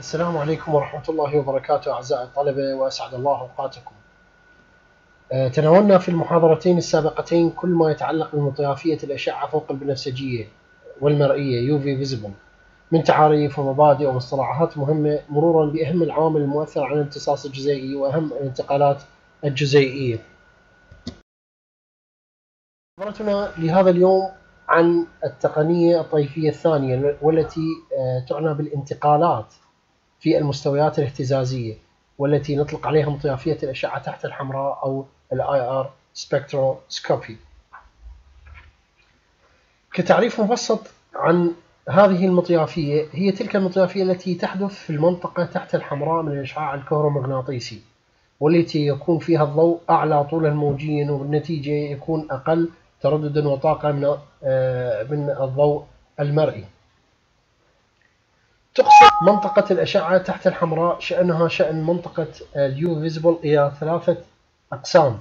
السلام عليكم ورحمة الله وبركاته أعزائي الطلبة وأسعد الله أوقاتكم. آه، تناولنا في المحاضرتين السابقتين كل ما يتعلق بمطيافية الأشعة فوق البنفسجية والمرئية UV visible من تعاريف ومبادئ ومصطلحات مهمة مرورا بأهم العوامل المؤثرة على الامتصاص الجزيئي وأهم الانتقالات الجزيئية. محاضرتنا لهذا اليوم عن التقنية الطيفية الثانية والتي آه، تعنى بالانتقالات في المستويات الاهتزازية والتي نطلق عليها مطيافية الأشعة تحت الحمراء أو ال IR spectroscopy. كتعريف مبسط عن هذه المطيافية هي تلك المطيافية التي تحدث في المنطقة تحت الحمراء من الإشعاع الكهرومغناطيسي والتي يكون فيها الضوء أعلى طولا موجيا وبالنتيجة يكون أقل ترددا وطاقة من آه، من الضوء المرئي. تقسم منطقة الأشعة تحت الحمراء شأنها شأن منطقة ال UV visible إلى ثلاثة أقسام.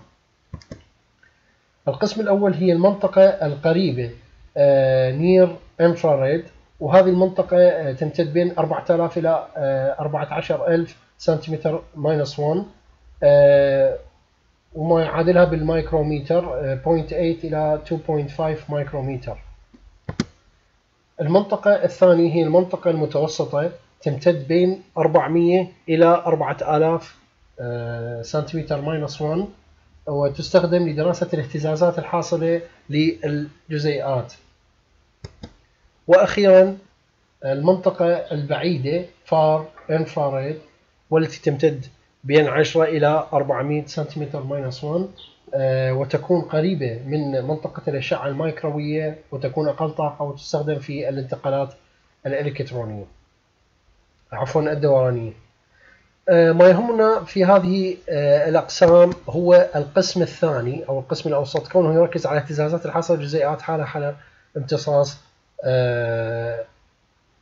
القسم الأول هي المنطقة القريبة near infrared وهذه المنطقة آه، تمتد بين 4000 إلى 14000 سنتيمتر minus 1 وما يعادلها بالمايكروميتر 0.8 إلى 2.5 مايكروميتر المنطقة الثانية هي المنطقة المتوسطة تمتد بين 400 إلى 4000 آه، سنتيمتر minus 1 وتستخدم لدراسة الاهتزازات الحاصلة للجزيئات. وأخيرا المنطقة البعيدة far infrared والتي تمتد بين 10 إلى 400 سنتيمتر ماينس 1 آه، وتكون قريبة من منطقة الأشعة الميكروية وتكون أقل طاقة وتستخدم في الانتقالات الإلكترونية. عفوا الدورانية. آه، ما يهمنا في هذه آه، الأقسام هو القسم الثاني أو القسم الأوسط. كونه يركز على اهتزازات الحصر الجزيئات حالة حالة امتصاص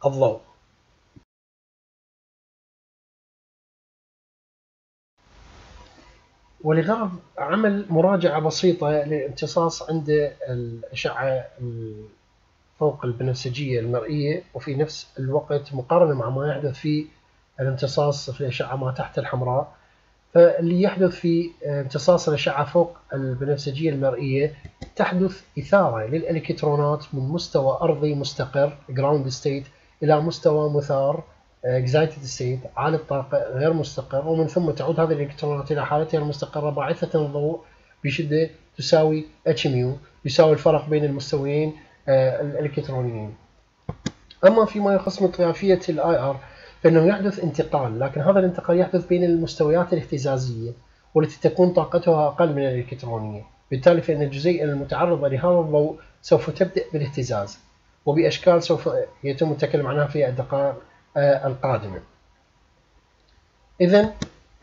الضوء. ولغرض عمل مراجعة بسيطة للامتصاص عند الأشعة فوق البنفسجية المرئية وفي نفس الوقت مقارنة مع ما يحدث في الامتصاص في الأشعة ما تحت الحمراء. فاللي يحدث في امتصاص الأشعة فوق البنفسجية المرئية تحدث إثارة للإلكترونات من مستوى أرضي مستقر ground state إلى مستوى مثار. Excited state عالي الطاقة غير مستقر ومن ثم تعود هذه الإلكترونات إلى حالتها المستقرة باعثة الضوء بشدة تساوي h ميو يساوي الفرق بين المستويين آه، الإلكترونيين. أما فيما يخص مطيافية ال IR فإنه يحدث انتقال لكن هذا الانتقال يحدث بين المستويات الاهتزازية والتي تكون طاقتها أقل من الإلكترونية. بالتالي فإن الجزيئة المتعرضة لهذا الضوء سوف تبدأ بالاهتزاز وبأشكال سوف يتم التكلم عنها في الدقائق القادمة. إذا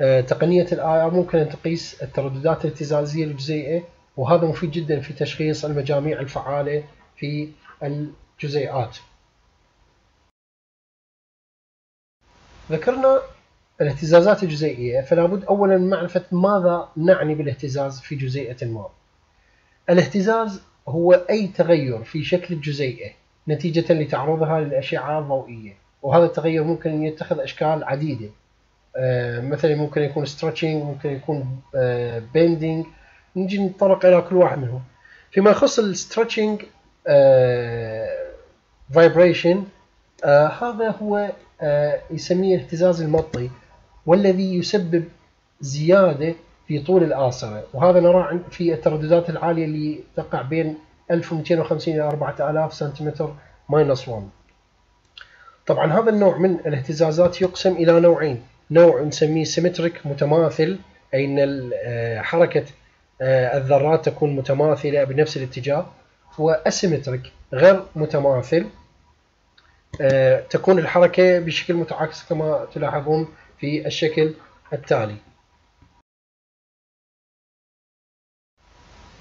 آه، تقنية ال IR ممكن أن تقيس الترددات الاهتزازية الجزيئية وهذا مفيد جدا في تشخيص المجاميع الفعالة في الجزيئات. ذكرنا الاهتزازات الجزيئية فلا بد أولا معرفة ماذا نعني بالاهتزاز في جزيئة ما. الاهتزاز هو أي تغير في شكل الجزيئة نتيجة لتعرضها للأشعة الضوئية. وهذا التغير ممكن أن يتخذ أشكال عديدة. آه، مثلا ممكن يكون stretching ممكن يكون bending. نجي نتطرق إلى كل واحد منهم. فيما يخص الستريتشنج vibration آه، هذا هو آه، يسميه الاهتزاز المطي والذي يسبب زيادة في طول الآصرة وهذا نرى في الترددات العالية اللي تقع بين 1250 إلى 4000 سنتيمتر minus 1 طبعا هذا النوع من الاهتزازات يقسم إلى نوعين. نوع نسميه symmetric متماثل أي أن آه، حركة آه، الذرات تكون متماثلة بنفس الاتجاه و asymmetric غير متماثل آه، تكون الحركة بشكل متعاكس كما تلاحظون في الشكل التالي.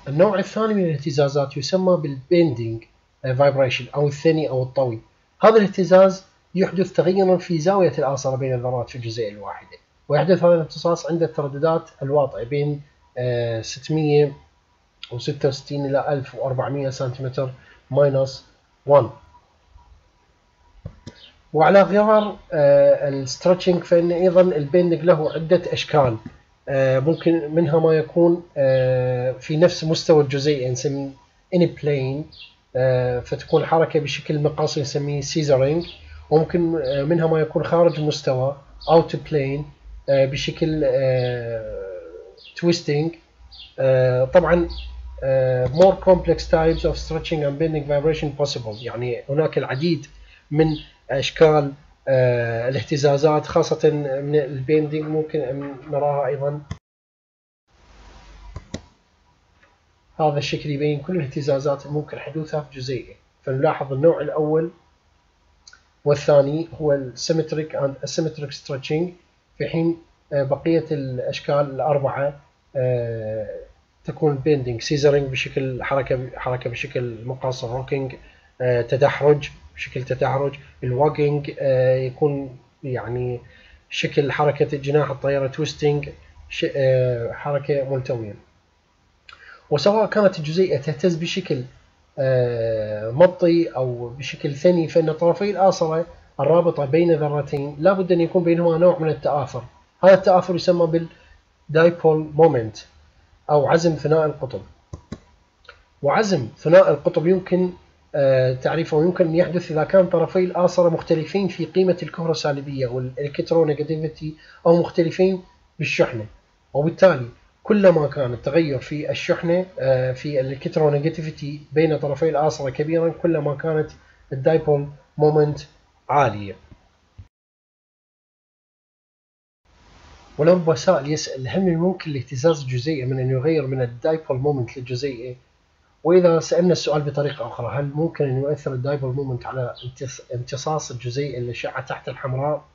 النوع الثاني من الاهتزازات يسمى بال bending vibration أو الثني أو الطوي. هذا الاهتزاز يحدث تغيرا في زاوية الآصرة بين الذرات في الجزيئة الواحدة ويحدث هذا الامتصاص عند الترددات الواطئة بين 666 آه، إلى 1400 سنتيمتر minus 1 وعلى غرار ال stretching فإن أيضا ال bending له عدة أشكال. ممكن منها ما يكون في نفس مستوى الجزيء نسميه in plane فتكون الحركة بشكل مقاصي نسميه scissoring وممكن منها ما يكون خارج المستوى out plane بشكل twisting طبعا more complex types of stretching and bending vibration possible. يعني هناك العديد من أشكال الاهتزازات خاصة من ال bending ممكن نراها أيضا. هذا الشكل يبين كل الاهتزازات الممكن حدوثها في جزيئة. فنلاحظ النوع الأول. والثاني هو ال symmetric and asymmetric stretching في حين بقية الأشكال الأربعة تكون bending scissoring بشكل حركة حركة بشكل مقاصر rocking تدحرج بشكل تدحرج. الواجينج يكون يعني شكل حركة جناح الطيارة twisting حركة ملتوية وسواء كانت الجزيئة تهتز بشكل مطي أو بشكل ثني فإن طرفي الآصرة الرابطة بين ذرتين لا بد أن يكون بينهما نوع من التآثر. هذا التآثر يسمى بال dipole moment أو عزم ثنائي القطب. وعزم ثنائي القطب يمكن تعريفه يمكن أن يحدث إذا كان طرفي الآصرة مختلفين في قيمة الكهروسالبية وال electronegativity أو مختلفين بالشحنة. وبالتالي كلما كان التغير في الشحنة في ال electronegativity بين طرفي الآصرة كبيرا كلما كانت ال dipole moment عالية. ولو سائل يسأل هل من الممكن لاهتزاز الجزيئة من أن يغير من ال dipole moment للجزيئة وإذا سألنا السؤال بطريقة أخرى هل ممكن أن يؤثر ال dipole moment على امتصاص الجزيئة الأشعة تحت الحمراء؟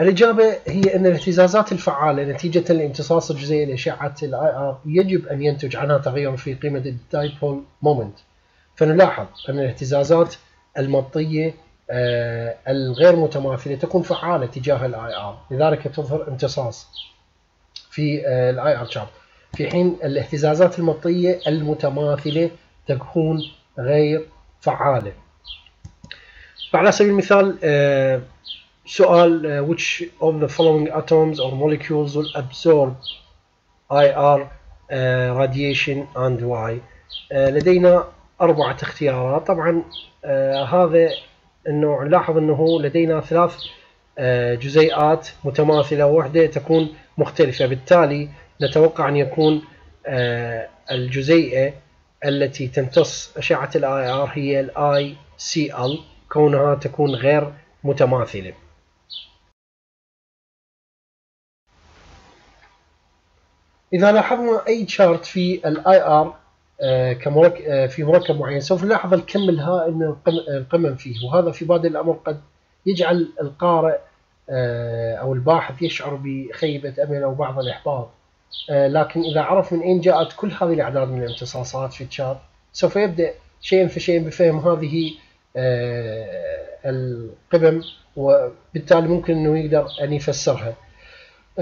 الإجابة هي أن الاهتزازات الفعالة نتيجة لامتصاص الجزيئة لأشعة ال IR يجب أن ينتج عنها تغير في قيمة ال dipole moment فنلاحظ أن الاهتزازات المطية آه الغير متماثلة تكون فعالة تجاه ال IR لذلك تظهر امتصاص في ال IR chart في حين الاهتزازات المطية المتماثلة تكون غير فعالة. فعلى سبيل المثال آه سؤال which of the following atoms or molecules will absorb IR radiation and why لدينا أربعة اختيارات. طبعا هذا النوع نلاحظ أنه لدينا ثلاث جزيئات متماثلة. واحدة تكون مختلفة. بالتالي نتوقع أن يكون الجزيئة التي تمتص أشعة ال IR هي ال HCl كونها تكون غير متماثلة. إذا لاحظنا أي chart في ال IR كمركب في مركب معين سوف نلاحظ الكم الهائل من القمم فيه. وهذا في بادئ الأمر قد يجعل القارئ أو الباحث يشعر بخيبة أمل أو بعض الإحباط. لكن إذا عرف من أين جاءت كل هذه الأعداد من الامتصاصات في الشارت سوف يبدأ شيئا فشيئا بفهم هذه القمم وبالتالي ممكن أنه يقدر أن يفسرها.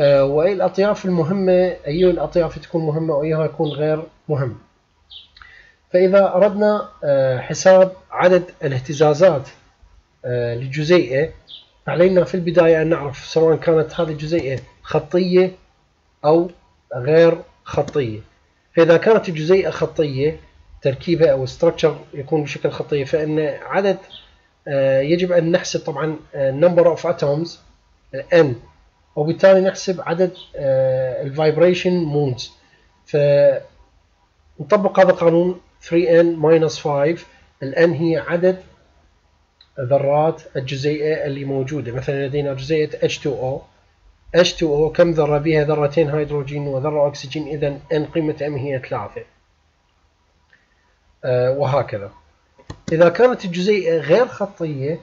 وأي الأطياف المهمة؟ أي الأطياف تكون مهمة وأيها يكون غير مهم؟ فإذا أردنا حساب عدد الاهتزازات لجزيئة علينا في البداية أن نعرف سواء كانت هذه الجزيئة خطية أو غير خطية. فإذا كانت الجزيئة خطية تركيبها أو structure يكون بشكل خطية فإن عدد يجب أن نحسب طبعا number of atoms n. وبالتالي نحسب عدد ال vibration modes فنطبق هذا القانون 3n minus 5 الn هي عدد ذرات الجزيئة اللي موجودة. مثلا لدينا جزيئة H2O H2O كم ذرة؟ بها ذرتين هيدروجين وذرة أكسجين. إذا n قيمة m هي 3 آه وهكذا. إذا كانت الجزيئة غير خطية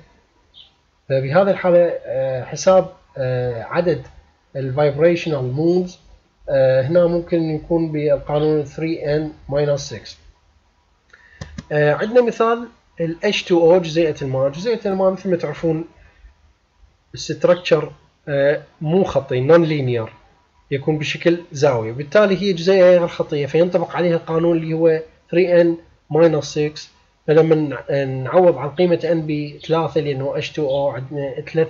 فبهذه الحالة آه حساب عدد ال vibrational modes هنا ممكن يكون بالقانون 3n 6 عندنا مثال ال H2O جزيئة الماء. جزيئة الماء مثل ما تعرفون ال structure مو خطي non linear يكون بشكل زاوية. بالتالي هي جزيئة غير خطية فينطبق عليها القانون اللي هو 3n 6 فلما نعوض عن قيمة n ب 3 لأنه H2O عندنا ثلاث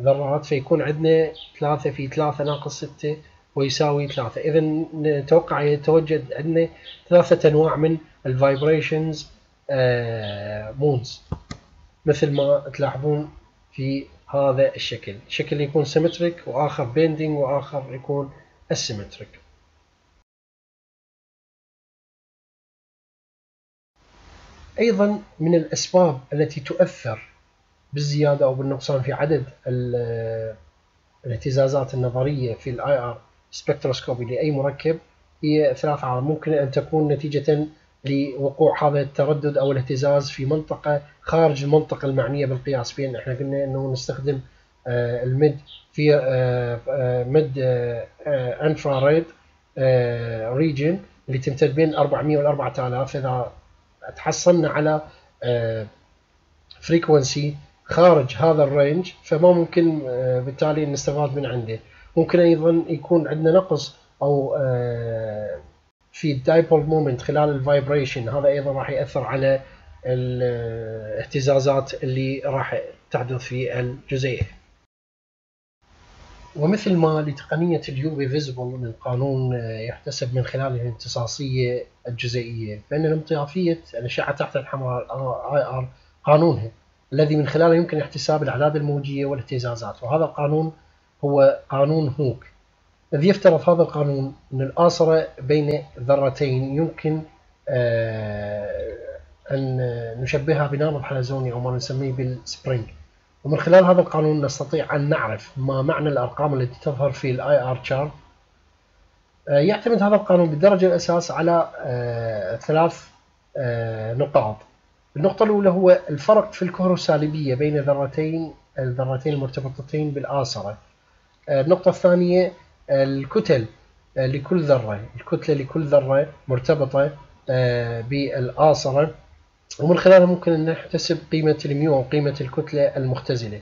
ذرات فيكون عندنا 3 في 3 ناقص 6 ويساوي 3 إذا نتوقع يتوجد عندنا ثلاثة أنواع من ال vibrations modes مثل ما تلاحظون في هذا الشكل. شكل يكون symmetric وآخر bending وآخر يكون asymmetric أيضا من الأسباب التي تؤثر بالزيادة أو بالنقصان في عدد الاهتزازات النظرية في ال IR spectroscopy لأي مركب هي ثلاث عوامل ممكن أن تكون نتيجة لوقوع هذا التردد أو الاهتزاز في منطقة خارج المنطقة المعنية بالقياس. بين إحنا قلنا أنه نستخدم آه، ال mid في آه، آه، mid infrared region اللي تمتد بين 400 وال 4000 إذا تحصلنا على frequency خارج هذا ال range فما ممكن بالتالي نستفاد من عنده. ممكن أيضا يكون عندنا نقص أو آه، في ال dipole moment خلال ال vibration هذا أيضا راح يأثر على الاهتزازات اللي راح تحدث في الجزيئة. ومثل ما لتقنية ال UV visible من قانون آه، يحتسب من خلال الامتصاصية الجزيئية فإن مطيافية الأشعة تحت الحمراء IR قانونها. الذي من خلاله يمكن احتساب الأعداد الموجية والاهتزازات. وهذا القانون هو قانون هوك. إذ يفترض هذا القانون أن الآصرة بين ذرتين يمكن آه، أن نشبهها بنابض حلزوني أو ما نسميه بال spring. ومن خلال هذا القانون نستطيع أن نعرف ما معنى الأرقام التي تظهر في ال IR chart. آه، يعتمد هذا القانون بالدرجة الأساس على آه، ثلاث نقاط. النقطة الأولى هو الفرق في الكهروسالبية بين ذرتين الذرتين المرتبطتين بالآصرة النقطة الثانية الكتل لكل ذرة. الكتلة لكل ذرة مرتبطة آه، بالآصرة ومن خلالها ممكن أن نحتسب قيمة الميو أو قيمة الكتلة المختزلة.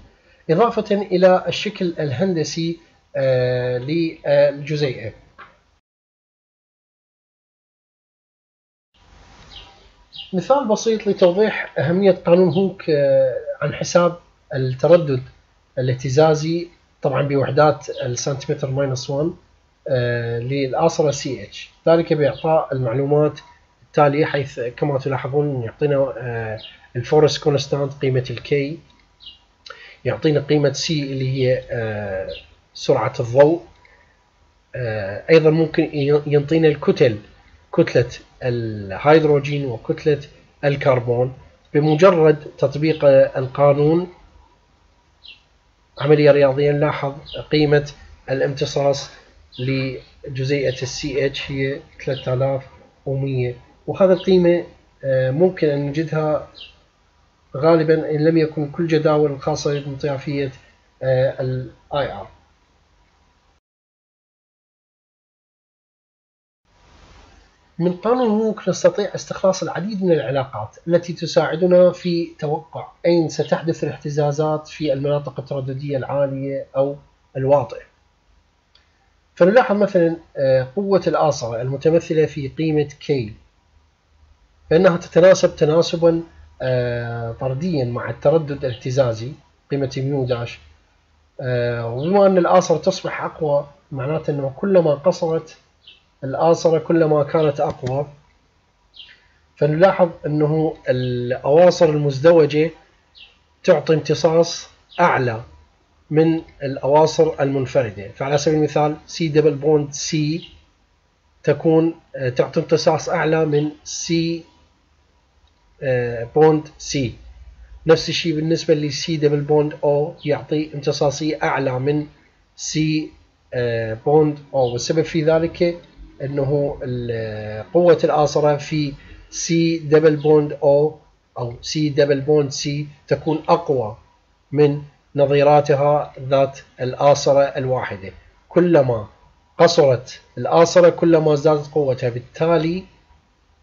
إضافة إلى الشكل الهندسي آه، للجزيئة. مثال بسيط لتوضيح أهمية قانون هوك آه، عن حساب التردد الاهتزازي طبعا بوحدات السنتيمتر minus 1 آه، للآصرة CH. ذلك بإعطاء المعلومات التالية حيث كما تلاحظون يعطينا آه، ال force constant قيمة ال K يعطينا قيمة C اللي هي سرعة الضوء أيضا ممكن ينطينا الكتل. كتلة الهيدروجين وكتلة الكربون بمجرد تطبيق القانون. عملية رياضية نلاحظ قيمة الامتصاص لجزيئة ال CH هي 3100 وهذا القيمة آه، ممكن أن نجدها غالبا إن لم يكن كل جداول الخاصة بمطيافية ال IR من قانون ممكن نستطيع استخلاص العديد من العلاقات التي تساعدنا في توقع أين ستحدث الاهتزازات في المناطق الترددية العالية أو الواطئة. فنلاحظ مثلا آه، قوة الآصرة المتمثلة في قيمة K فإنها تتناسب تناسبا آه، طرديا مع التردد الاهتزازي قيمة ميو داش. آه، وبما أن الآصرة تصبح أقوى معناته أنه كلما قصرت الآصرة كلما كانت أقوى. فنلاحظ أنه الأواصر المزدوجة تعطي امتصاص أعلى من الأواصر المنفردة. فعلى سبيل المثال C double bond C تكون آه، تعطي امتصاص أعلى من C bond C نفس الشيء بالنسبة ل C double bond O يعطي امتصاصية أعلى من C bond O والسبب في ذلك إنه قوة الآصرة في C double bond O أو C double bond C تكون أقوى من نظيراتها ذات الآصرة الواحدة. كلما قصرت الآصرة كلما ازدادت قوتها بالتالي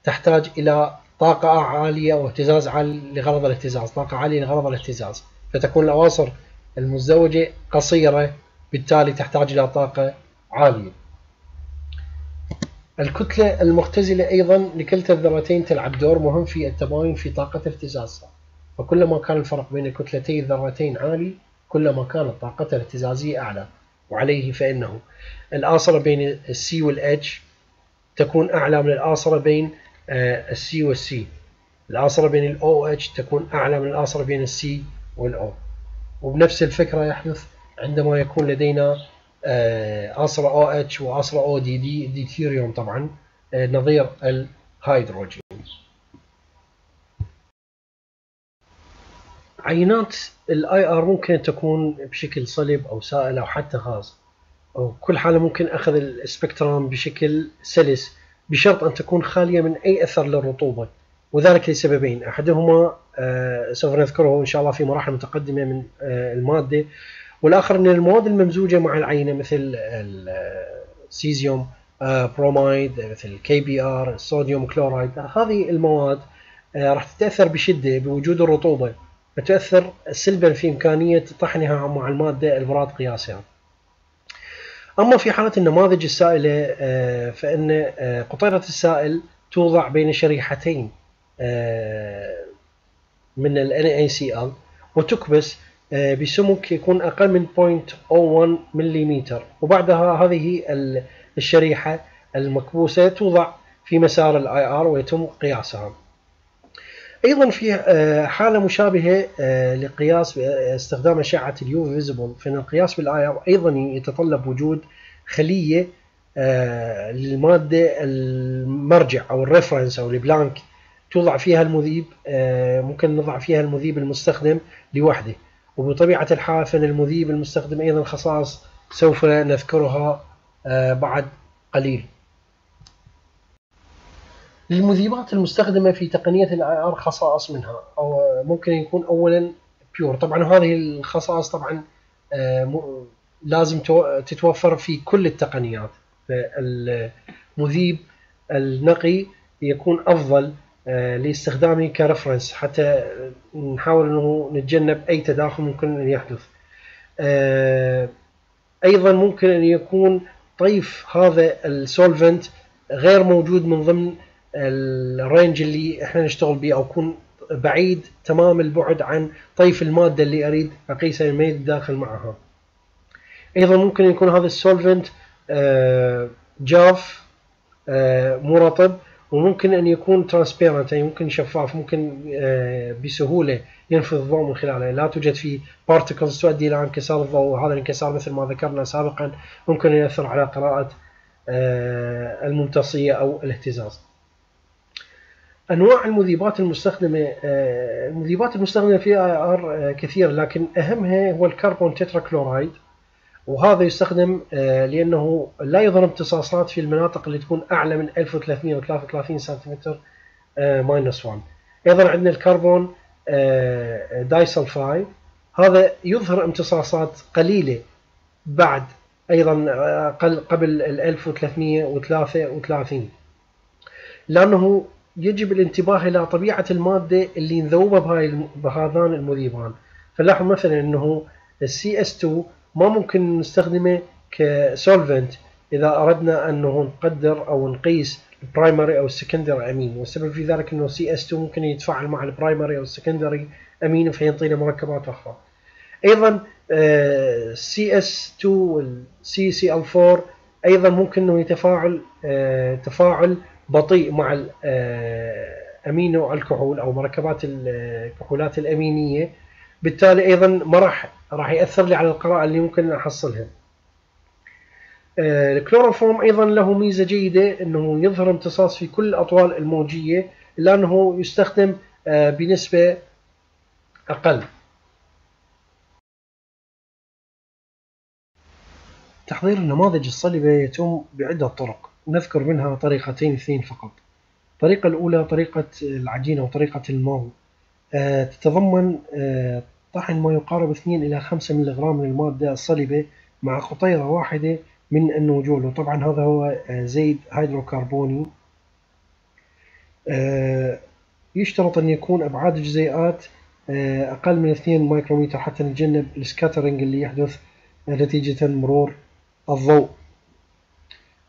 تحتاج إلى طاقة عالية واهتزاز عالي لغرض الاهتزاز طاقة عالية لغرض الاهتزاز. فتكون الأواصر المزدوجة قصيرة بالتالي تحتاج إلى طاقة عالية. الكتلة المختزلة أيضا لكلتا الذرتين تلعب دور مهم في التباين في طاقة اهتزازها فكلما كان الفرق بين كتلتي الذرتين عالي كلما كانت طاقتها الاهتزازية أعلى. وعليه فإنه الآصرة بين ال C وال H تكون أعلى من الآصرة بين ال C وال C. الآصرة بين ال OH تكون أعلى من الآصرة بين ال C وال O وبنفس الفكرة يحدث عندما يكون لدينا آصرة OH وآصرة ODD ديتيريوم طبعا نظير الهيدروجين. عينات ال IR ممكن تكون بشكل صلب أو سائل أو حتى غاز. أو كل حالة ممكن أخذ ال spectrum بشكل سلس بشرط أن تكون خالية من أي أثر للرطوبة. وذلك لسببين. أحدهما آه سوف نذكره إن شاء الله في مراحل متقدمة من آه المادة. والآخر من المواد الممزوجة مع العينة مثل السيزيوم آه برومايد مثل ال KBr ال sodium chloride هذه المواد آه، راح تتأثر بشدة بوجود الرطوبة فتؤثر سلبا في إمكانية طحنها مع المادة المراد قياسها. أما في حالة النماذج السائلة آه، فإن آه، قطيرة السائل توضع بين شريحتين آه، من ال NaCl وتكبس بسمك يكون أقل من 0.01 ملم وبعدها هذه الشريحة المكبوسة توضع في مسار ال IR ويتم قياسها. أيضا في آه، حالة مشابهة آه، لقياس استخدام أشعة ال UV visible فإن القياس بال IR أيضا يتطلب وجود خلية آه، للمادة المرجع أو ال reference أو ال blank توضع فيها المذيب ممكن نضع فيها المذيب المستخدم لوحده. وبطبيعة الحال فان المذيب المستخدم أيضا خصائص سوف نذكرها بعد قليل. للمذيبات المستخدمة في تقنية ال IR خصائص منها أو ممكن يكون أولا pure طبعا هذه الخصائص طبعا آه، لازم تتوفر في كل التقنيات. المذيب النقي يكون أفضل آه، لاستخدامه ك reference حتى نحاول أنه نتجنب أي تداخل ممكن أن يحدث. آه، أيضا ممكن أن يكون طيف هذا ال solvent غير موجود من ضمن ال range اللي إحنا نشتغل به أو يكون بعيد تمام البعد عن طيف المادة اللي أريد اقيسها ما يتداخل معها. أيضا ممكن يكون هذا ال solvent آه، جاف آه، مو رطب وممكن أن يكون transparent يعني ممكن شفاف ممكن آه، بسهولة ينفذ الضوء من خلاله. لا توجد فيه particles تؤدي إلى انكسار الضوء وهذا الانكسار مثل ما ذكرنا سابقا ممكن أن يؤثر على قراءة الممتصية أو الاهتزاز. أنواع المذيبات المستخدمة آه، المذيبات المستخدمة في IR آه، كثير لكن أهمها هو ال carbon tetrachloride وهذا يستخدم آه، لأنه لا يظهر امتصاصات في المناطق اللي تكون أعلى من 1333 سنتيمتر minus 1 أيضا عندنا ال carbon disulfide هذا يظهر امتصاصات قليلة بعد أيضا قبل ال 1333 لأنه يجب الانتباه إلى طبيعة المادة اللي نذوبها بهذان المذيبان. فلاحظ مثلا أنه ال CS 2 ما ممكن نستخدمه ك solvent إذا أردنا أنه نقدر أو نقيس ال primary أو ال secondary amine. والسبب في ذلك أنه CS 2 ممكن يتفاعل مع ال primary أو ال secondary amine فينطينا مركبات أخرى. أيضا CS 2 وال CCl 4 أيضا ممكن أنه يتفاعل آه، تفاعل بطيء مع الامينو آه، الكحول أو مركبات الكحولات الأمينية بالتالي أيضا ما راح راح يأثر لي على القراءة اللي ممكن أحصلها. آه، الكلوروفورم أيضا له ميزة جيدة إنه يظهر امتصاص في كل الأطوال الموجية إلا أنه يستخدم آه، بنسبة أقل. تحضير النماذج الصلبة يتم بعدة طرق. نذكر منها طريقتين اثنين فقط. الطريقة الأولى طريقة العجينة وطريقة ال mull آه، تتضمن طحن ما يقارب 2 إلى 5 ملغ من المادة الصلبة مع قطيرة واحدة من ال Nujol. وطبعا هذا هو آه، زيت هيدروكربوني. يشترط أن يكون أبعاد الجزيئات أقل من 2 مايكرومتر حتى نتجنب ال scattering اللي يحدث نتيجة مرور الضوء.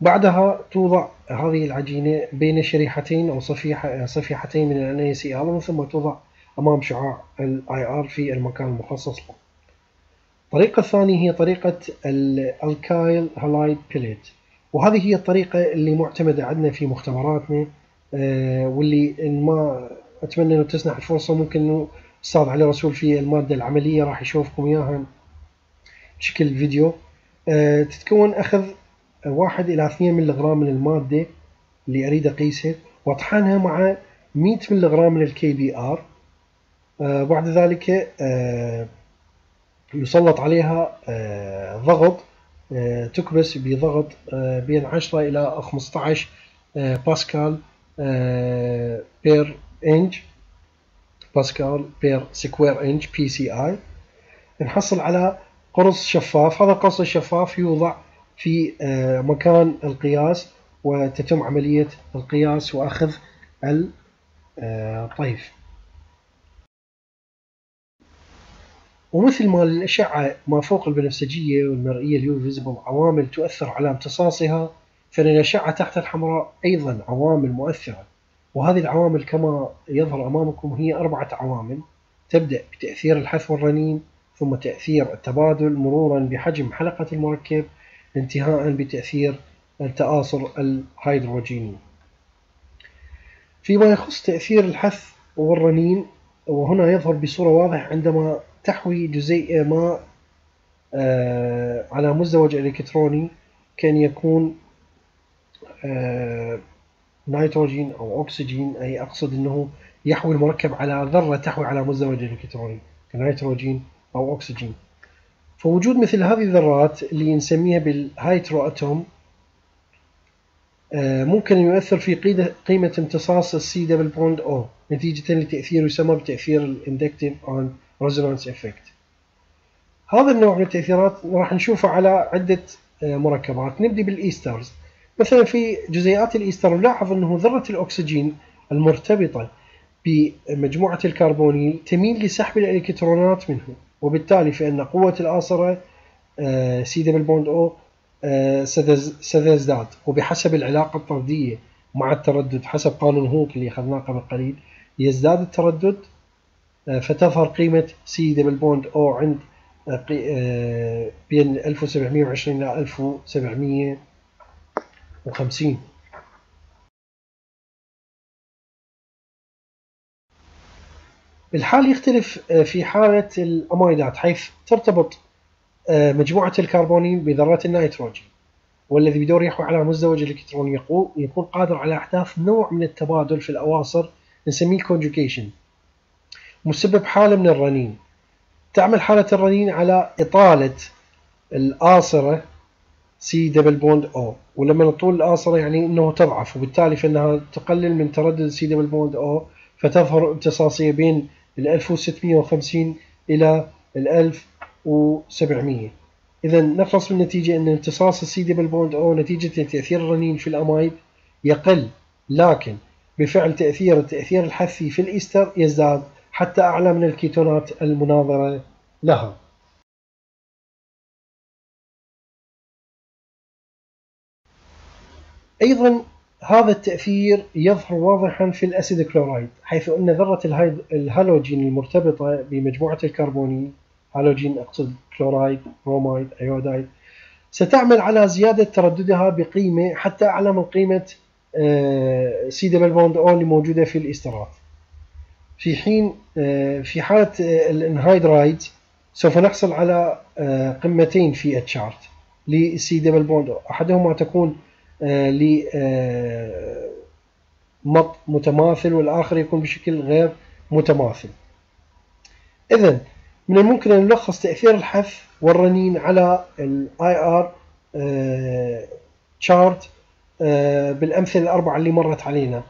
بعدها توضع هذه العجينة بين شريحتين أو صفيحة صفيحتين من ال NaCl ثم توضع أمام شعاع ال IR في المكان المخصص له. الطريقة الثانية هي طريقة ال alkali halide pellet وهذه هي الطريقة اللي معتمدة عندنا في مختبراتنا آه، واللي إن ما أتمنى أنه تسنح الفرصة ممكن أنه أستاذ علي رسول في المادة العملية راح يشوفكم إياها بشكل فيديو. آه، تتكون أخذ واحد إلى اثنين ملغرام من المادة اللي أريد أقيسها وأطحنها مع 100 ملغرام من ال KBr بعد ذلك آه، يسلط عليها آه، ضغط آه، تكبس بضغط بين 10 إلى 15 باسكال per inch pascal per square inch PSI. نحصل على قرص شفاف. هذا القرص الشفاف يوضع في مكان القياس وتتم عملية القياس وأخذ الطيف ومثل ما للأشعة ما فوق البنفسجية والمرئية ال UV visible عوامل تؤثر على امتصاصها فللأشعة تحت الحمراء أيضا عوامل مؤثرة. وهذه العوامل كما يظهر أمامكم هي أربعة عوامل. تبدأ بتأثير الحث والرنين ثم تأثير التبادل مرورا بحجم حلقة المركب انتهاء بتأثير التآصر الهيدروجيني. فيما يخص تأثير الحث والرنين وهنا يظهر بصورة واضحة عندما تحوي جزيء ماء آه، على مزدوج إلكتروني كان يكون آه، نيتروجين أو أكسجين. أي أقصد أنه يحوي المركب على ذرة تحوي على مزدوج إلكتروني كنيتروجين أو أكسجين. فوجود مثل هذه الذرات اللي نسميها بال hetero atom آه، ممكن يؤثر في قيمة امتصاص ال C double bond O نتيجة لتأثير يسمى بتأثير ال inductive and resonance effect هذا النوع من التأثيرات راح نشوفه على عدة آه، مركبات. نبدي بال esters. مثلا في جزيئات الإيستر نلاحظ أنه ذرة الأكسجين المرتبطة بمجموعة الكربونيل تميل لسحب الإلكترونات منه وبالتالي فإن قوة الآصرة C double bond O ستزداد وبحسب العلاقة الطردية مع التردد حسب قانون هوك اللي أخذناه قبل قليل يزداد التردد فتظهر قيمة C double bond O عند آه، آه، بين 1720 إلى 1750 الحال يختلف في حالة الأمايدات حيث ترتبط مجموعة الكربونيل بذرات النيتروجين والذي بدوره يحوي على مزدوج الكتروني يكون قادر على إحداث نوع من التبادل في الأواصر نسميه conjugation. مسبب حالة من الرنين. تعمل حالة الرنين على إطالة الآصرة C double bond O ولما نطول الآصرة يعني أنه تضعف وبالتالي فإنها تقلل من تردد C double bond O فتظهر امتصاصية بين ال 1650 إلى ال 1700 إذا نخلص من النتيجة أن امتصاص ال C double bond O نتيجة تأثير الرنين في ال amide يقل لكن بفعل تأثير التأثير الحثي في الإيستر يزداد حتى أعلى من الكيتونات المناظرة لها. أيضا هذا التأثير يظهر واضحا في ال acid chloride حيث أن ذرة الهالوجين المرتبطة بمجموعة الكربونيل هالوجين أقصد chloride bromide iodide ستعمل على زيادة ترددها بقيمة حتى أعلى من قيمة C double bond O اللي موجودة في الإسترات في حين آه، في حالة آه، ال anhydride سوف نحصل على آه، قمتين في ال chart لل C double bond. أحدهما تكون ل مط متماثل والآخر يكون بشكل غير متماثل. إذا من الممكن أن نلخص تأثير الحث والرنين على ال IR chart بالأمثلة الأربعة اللي مرت علينا.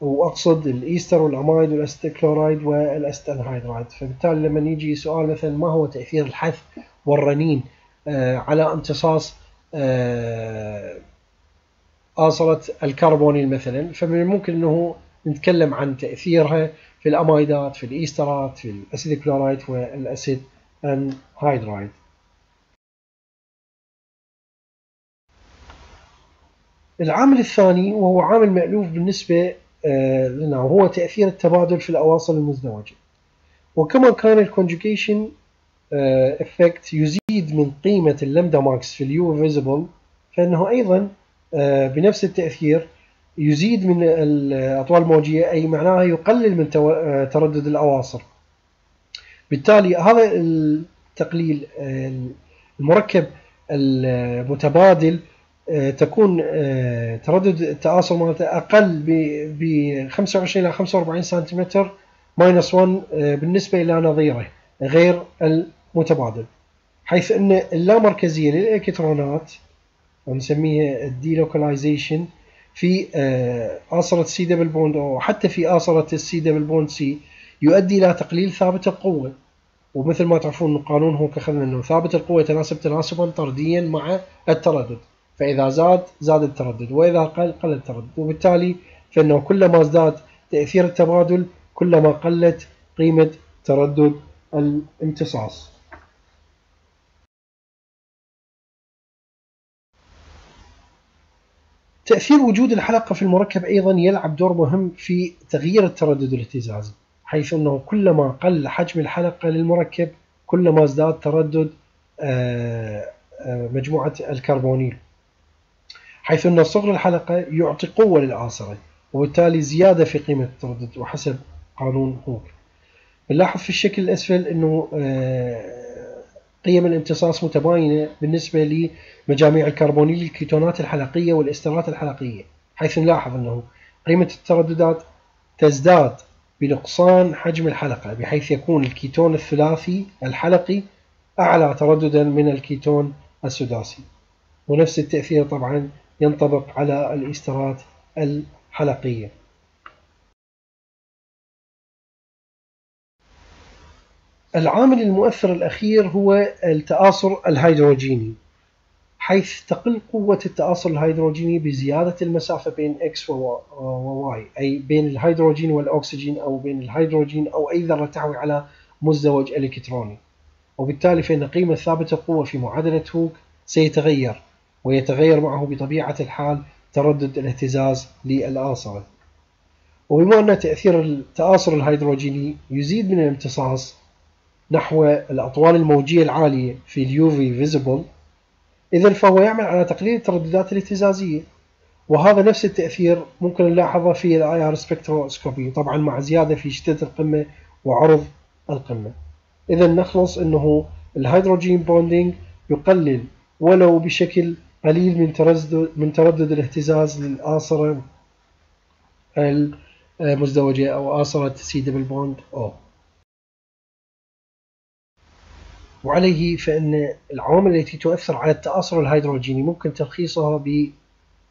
وأقصد الإيستر والأمايد والاستكلورايد والاستانهيدرايد فبالتالي لما يجي سؤال مثلا ما هو تأثير الحث والرنين آه، على امتصاص آه، الكربونيل مثلا فمن الممكن إنه نتكلم عن تأثيرها في الأمايدات في الإيسترات في ال acid chloride وال acid anhydride العامل الثاني وهو عامل مألوف بالنسبة آه، لنا وهو تأثير التبادل في الأواصر المزدوجة. وكما كان ال conjugation effect يزيد من قيمة ال lambda max في ال UV visible فإنه أيضا آه، بنفس التأثير يزيد من الأطوال الموجية أي معناها يقلل من آه، تردد الأواصر. بالتالي هذا التقليل المركب المتبادل آه، تكون آه، تردد التآصل مالته أقل ب 25 إلى 45 سنتيمتر ماينس 1 آه، بالنسبة إلى نظيره غير المتبادل. حيث أن اللامركزية للإلكترونات ونسميها ال delocalization في آصرة C double bond O حتى في آصرة ال C double bond C يؤدي إلى تقليل ثابت القوة. ومثل ما تعرفون القانون هوك أخذنا أنه ثابت القوة يتناسب تناسبا طرديا مع التردد. فإذا زاد زاد التردد وإذا قل قل التردد. وبالتالي فإنه كلما ازداد تأثير التبادل كلما قلت قيمة تردد الامتصاص. تأثير وجود الحلقة في المركب أيضا يلعب دور مهم في تغيير التردد الاهتزازي حيث أنه كلما قل حجم الحلقة للمركب كلما ازداد تردد آه، آه، مجموعة الكربونيل. حيث أن صغر الحلقة يعطي قوة للآصرة وبالتالي زيادة في قيمة التردد وحسب قانون هوك نلاحظ في الشكل الأسفل أنه آه، قيم الامتصاص متباينة بالنسبة لمجاميع الكربونيل الكيتونات الحلقية والاسترات الحلقية حيث نلاحظ أنه قيمة الترددات تزداد بنقصان حجم الحلقة بحيث يكون الكيتون الثلاثي الحلقي أعلى ترددا من الكيتون السداسي. ونفس التأثير طبعا ينطبق على الاسترات الحلقية. العامل المؤثر الأخير هو التآصر الهيدروجيني. حيث تقل قوة التآصر الهيدروجيني بزيادة المسافة بين X و Y أي بين الهيدروجين والأكسجين أو بين الهيدروجين أو أي ذرة تحوي على مزدوج إلكتروني وبالتالي فإن قيمة ثابت القوة في معادلة هوك سيتغير. ويتغير معه بطبيعة الحال تردد الاهتزاز للآصرة وبما أن تأثير التآصر الهيدروجيني يزيد من الامتصاص نحو الأطوال الموجية العالية في ال UV visible إذا فهو يعمل على تقليل الترددات الاهتزازية. وهذا نفس التأثير ممكن نلاحظه في ال IR spectroscopy طبعا مع زيادة في شدة القمة وعرض القمة. إذا نخلص أنه ال hydrogen bonding يقلل ولو بشكل قليل من تردد من تردد الاهتزاز للآصرة المزدوجة أو آصرة C double bond O. وعليه فإن العوامل التي تؤثر على التآصر الهيدروجيني ممكن تلخيصها ب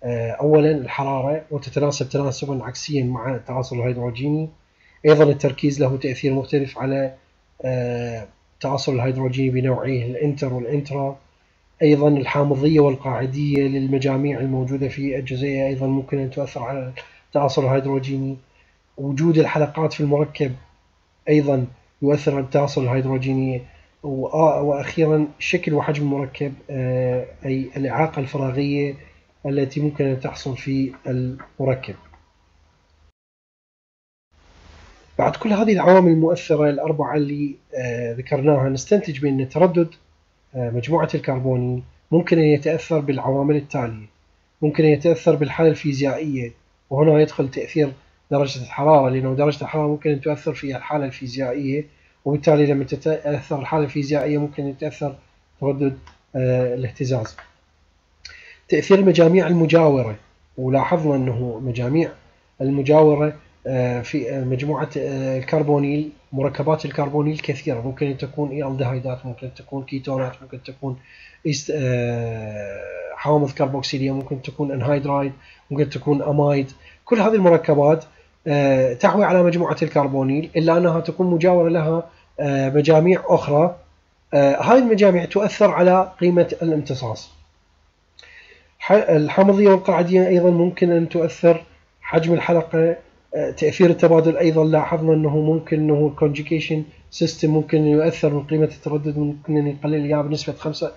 آه، أولا الحرارة وتتناسب تناسبا عكسيا مع التآصر الهيدروجيني. أيضا التركيز له تأثير مختلف على آه، التآصر الهيدروجيني بنوعيه الإنتر والإنترا. أيضا الحامضية والقاعدية للمجاميع الموجودة في الجزيئة أيضا ممكن أن تؤثر على التآصر الهيدروجيني وجود الحلقات في المركب أيضا يؤثر على التآصر الهيدروجيني وأخيرا شكل وحجم المركب آه، أي الإعاقة الفراغية التي ممكن أن تحصل في المركب. بعد كل هذه العوامل المؤثرة الأربعة اللي آه، ذكرناها نستنتج بأن تردد آه، مجموعة الكربونين ممكن أن يتأثر بالعوامل التالية. ممكن أن يتأثر بالحالة الفيزيائية وهنا يدخل تأثير درجة الحرارة لأنه درجة الحرارة ممكن أن تؤثر في الحالة الفيزيائية وبالتالي لما تتأثر الحالة الفيزيائية ممكن أن يتأثر تردد آه، الاهتزاز. تأثير المجاميع المجاورة ولاحظنا أنه مجاميع المجاورة آه، في آه، مجموعة آه، الكربونيل مركبات الكربونيل كثيرة. ممكن أن تكون ألدهايدات ممكن تكون كيتونات ممكن تكون حوامض كربوكسيلية ممكن تكون anhydride ممكن تكون amide. كل هذه المركبات تحوي على مجموعة الكربونيل إلا أنها تكون مجاورة لها مجاميع أخرى. هذه المجاميع تؤثر على قيمة الامتصاص. الحامضية والقاعدية أيضا ممكن أن تؤثر حجم الحلقة تأثير التبادل أيضا لاحظنا أنه ممكن أنه ال conjugation system ممكن يؤثر من قيمة التردد ممكن أن يقلل إياه بنسبة خمسة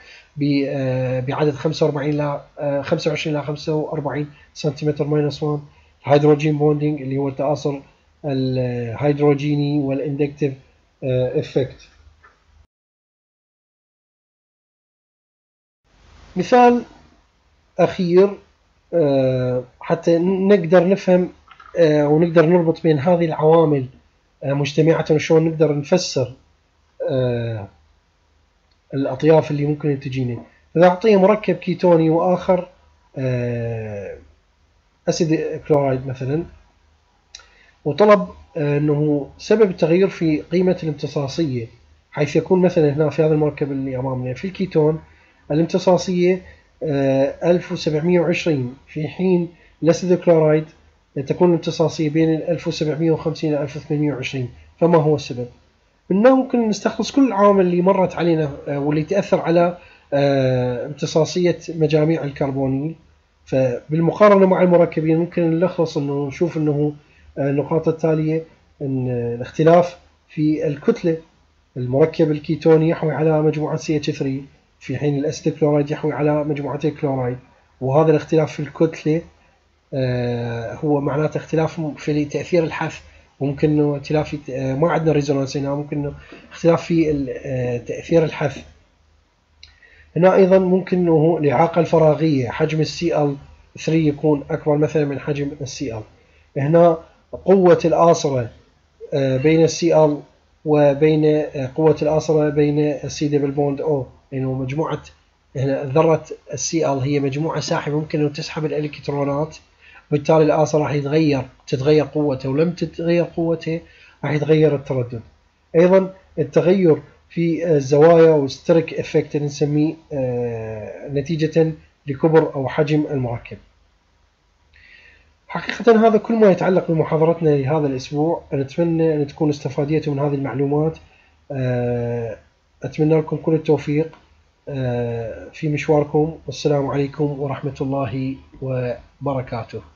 بعدد 45 إلى 25 إلى 45 سنتيمتر minus 1 ال hydrogen bonding اللي هو التآصر الهيدروجيني والاندكتيف افكت مثال أخير آه، حتى نقدر نفهم آه، ونقدر نربط بين هذه العوامل آه، مجتمعة وشلون نقدر نفسر الأطياف اللي ممكن تجينا. إذا أعطيه مركب كيتوني وآخر أسيد كلورايد مثلا وطلب أنه سبب التغيير في قيمة الامتصاصية حيث يكون مثلا هنا في هذا المركب اللي أمامنا في الكيتون الامتصاصية 1720 آه، في حين ال acid chloride تكون الامتصاصية بين 1750 إلى 1820 فما هو السبب؟ منه ممكن نستخلص كل العوامل اللي مرت علينا آه، واللي تأثر على آه، امتصاصية مجاميع الكربونيل. فبالمقارنة مع المركبين ممكن نلخص إنه نشوف إنه النقاط التالية إن الاختلاف في الكتلة. المركب الكيتوني يحوي على مجموعة CH3 في حين ال acid chloride يحوي على مجموعتي كلورايد. وهذا الاختلاف في الكتلة آه، هو معناته اختلاف في تأثير الحث وممكن إنه اختلاف آه، ما عندنا resonance هنا ممكن إنه اختلاف في آه، تأثير الحث هنا أيضا ممكن إنه الإعاقة الفراغية حجم ال C L 3 يكون أكبر مثلا من حجم ال C L هنا قوة الآصرة بين ال C L وبين قوة الآصرة بين ال C double bond O لأنه مجموعة هنا ذرة ال C L هي مجموعة ساحبة ممكن أن تسحب الإلكترونات وبالتالي الآصر راح يتغير تتغير قوته ولم تتغير قوته راح يتغير التردد. أيضا التغير في الزوايا وال steric effect اللي نسميه آه، نتيجة لكبر أو حجم المركب حقيقة هذا كل ما يتعلق بمحاضرتنا لهذا الأسبوع. نتمنى أن تكونوا استفاديتوا من هذه المعلومات. آه، أتمنى لكم كل التوفيق آه، في مشواركم. والسلام عليكم ورحمة الله وبركاته.